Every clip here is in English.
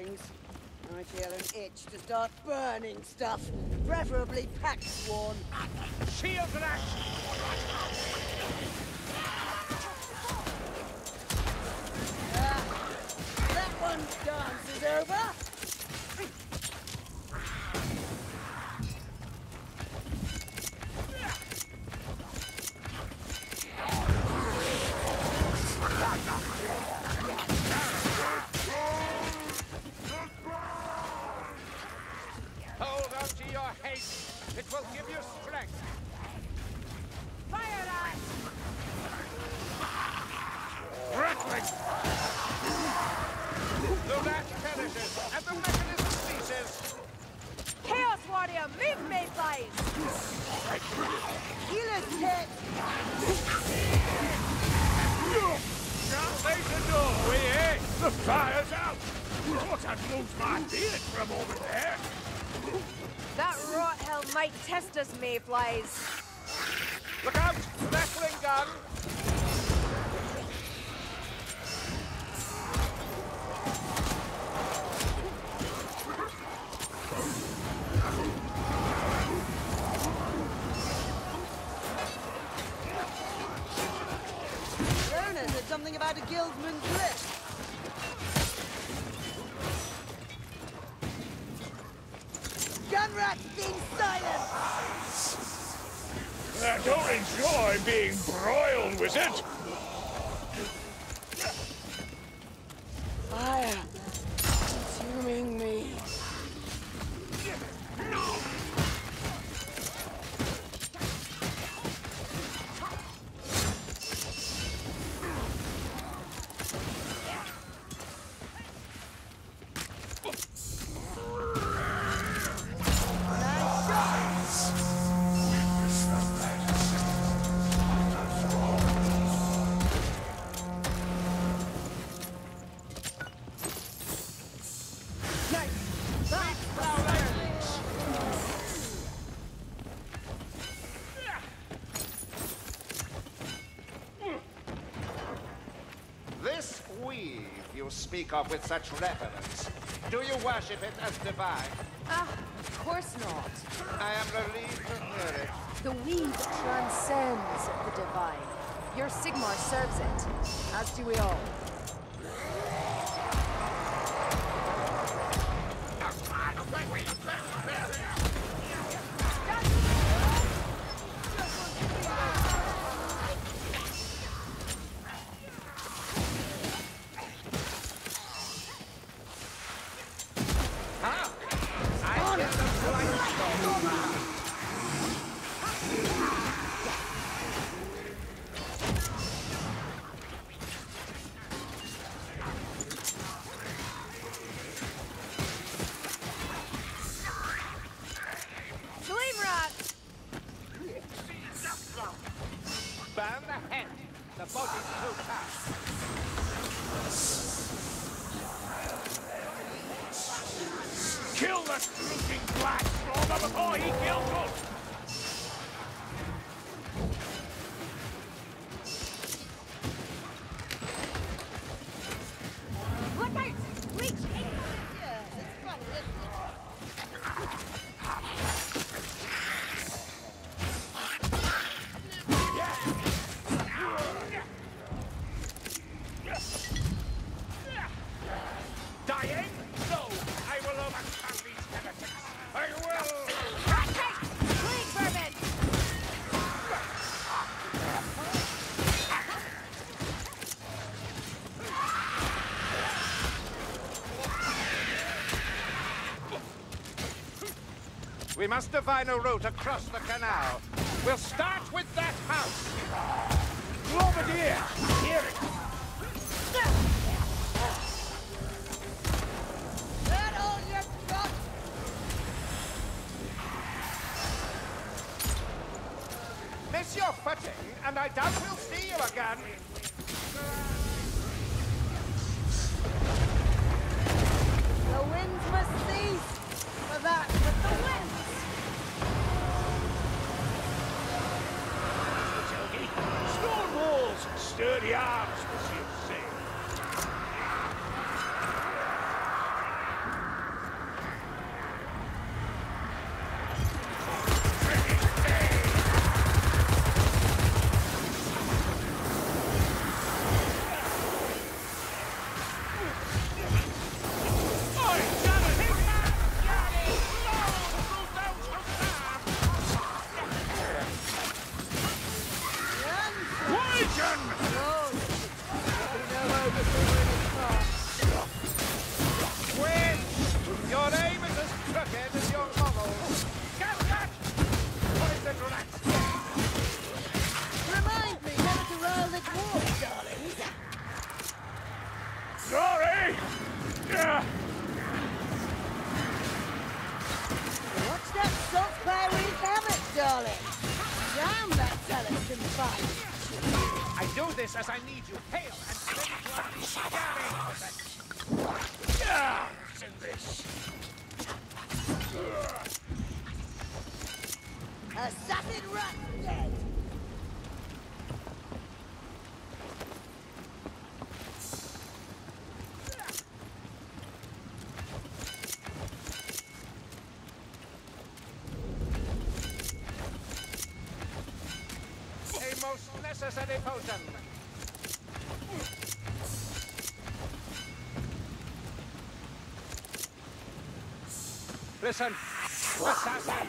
things. I feel an itch to start burning stuff, preferably pack sworn. Shield Rash! Ah, that one's dance is over. On to your hate. It will give you strength. Fire eye! Ratling! The rat perishes, and the mechanism ceases. Chaos Warrior, move Mayflies! Healer's kit! Can't face the doorway, eh? The fire's out! Thought I'd lose my beard for a moment there. That rot hell might test us, Mayflies. Fire speak of with such reverence, do you worship it as divine? Ah, of course not. I am relieved to hear it. The weed transcends the divine. Your Sigmar serves it, as do we all. Kill the looking black stormer before he kills us! We must divine a route across the canal. We'll start with that house. Globadier! Hear it! That all you got? Miss your footing, and I doubt we'll see you again. The winds must cease! Walls, sturdy necessary potion. Listen, assassin.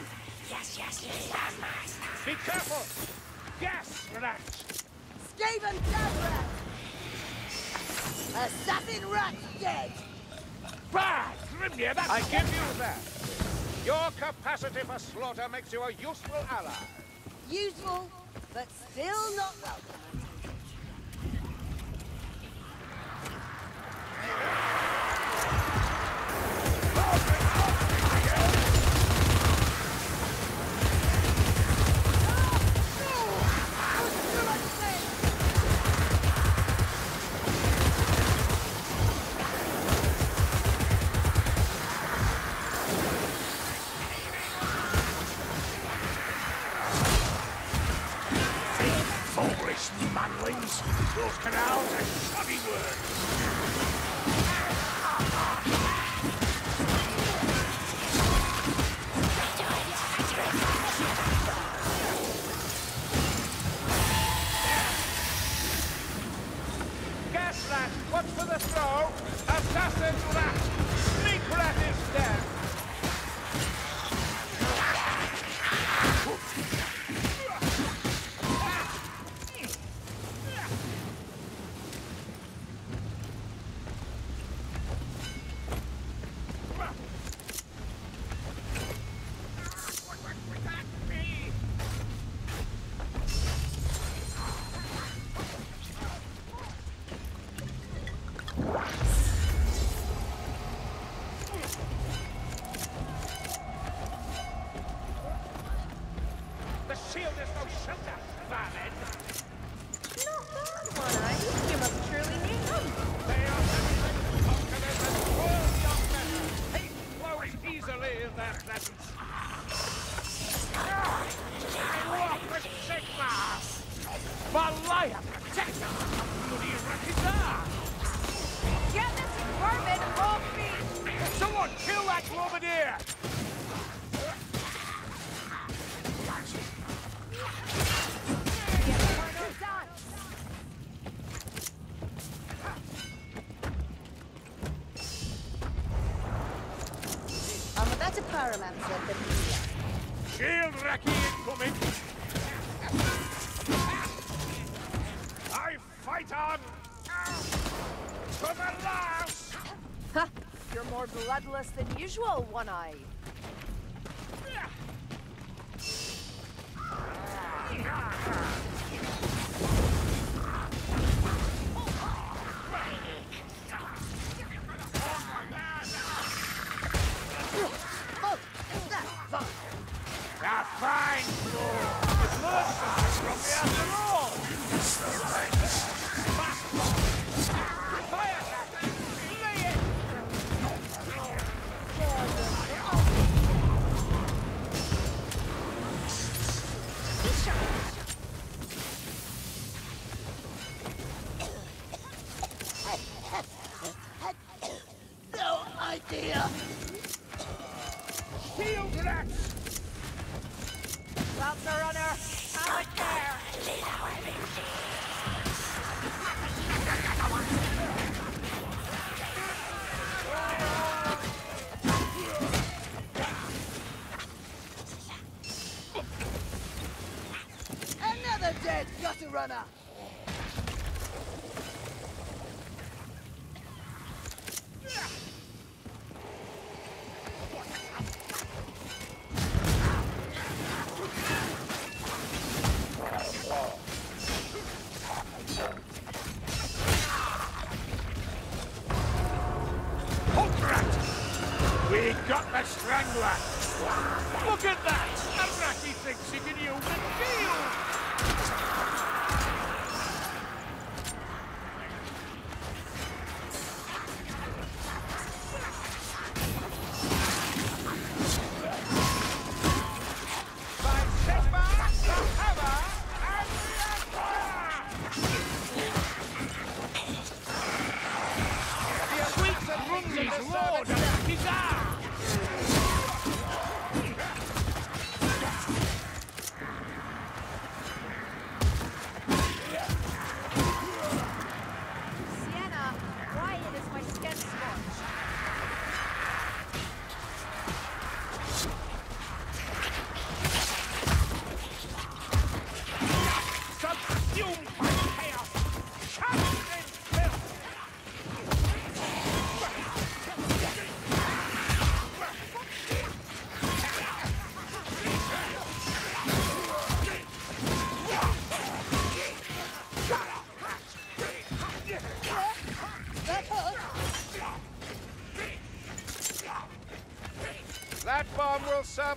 Yes, yes, yes, Be careful. Gas rats. Skaven dead rat! Assassin rat dead! Bad! Grimnir, that's I give you that. Your capacity for slaughter makes you a useful ally. Useful, but still not welcome. Manlings! Those canals are shield is no shelter, vermin! Not bad, One-Eye. Eh? You must truly need them. They are heavy conquerors and cruel young men. Hate flows easily in their presence. Walk with Sigmar! Malaya protector! Bloody Rakizar! To pyromancer the media. Shield Raki incoming! I fight on! To the last! Ha! You're more bloodless than usual, One-Eye. Oh, ah. Shield rats! Clouds are runner! Have it there! Another dead gutter runner! Strangler! Look at that! A thinks he can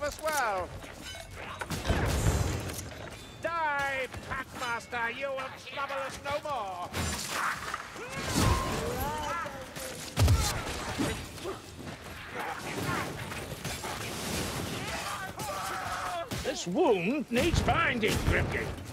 serve us well. Die, Packmaster! You will trouble us no more! This wound needs binding, Grimgate.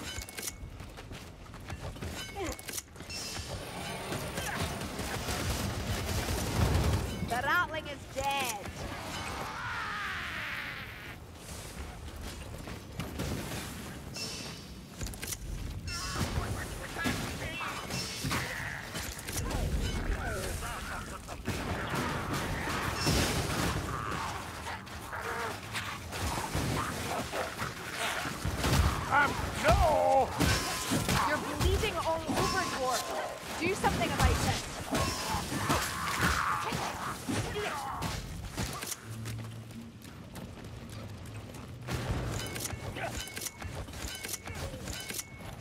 Something about it.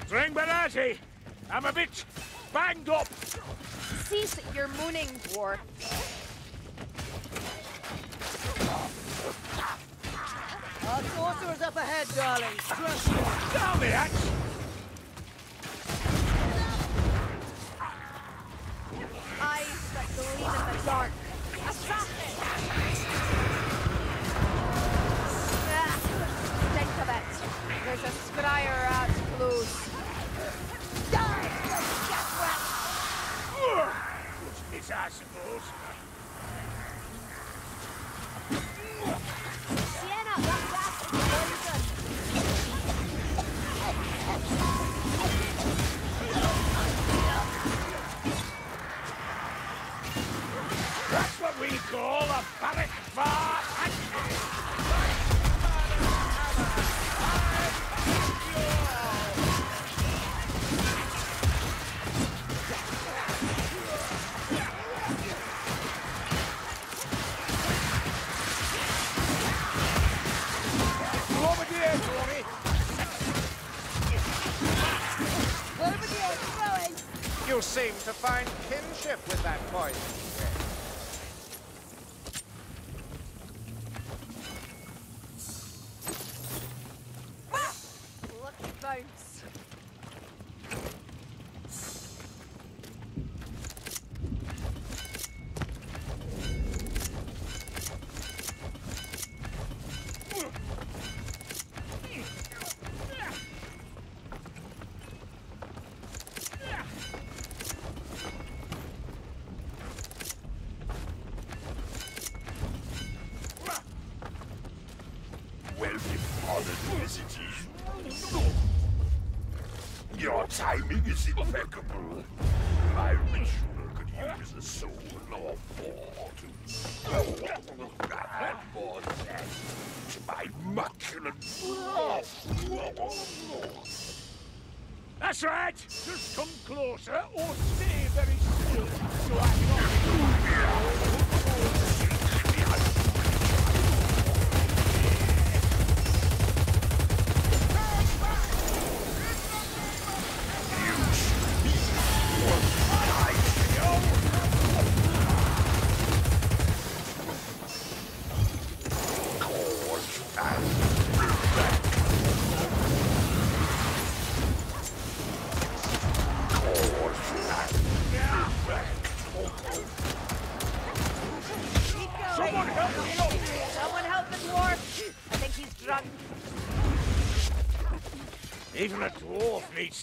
Drink Benazzi! I'm a bit banged up. Cease your mooning, Dwarf. Our sorcerer's up ahead, darling. Trust me. Down Your timing is impeccable. Wish you could use a soul or to add more to my macular. That's right! Just come closer or stay very still so I can...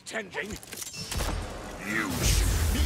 tending. You should be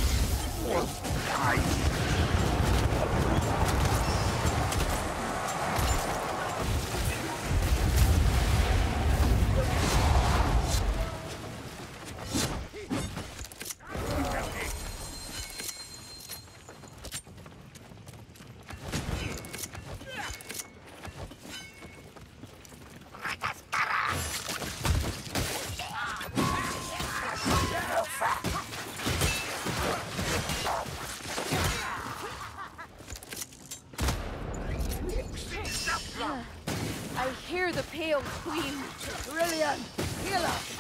pale queen. Brilliant. Heal up.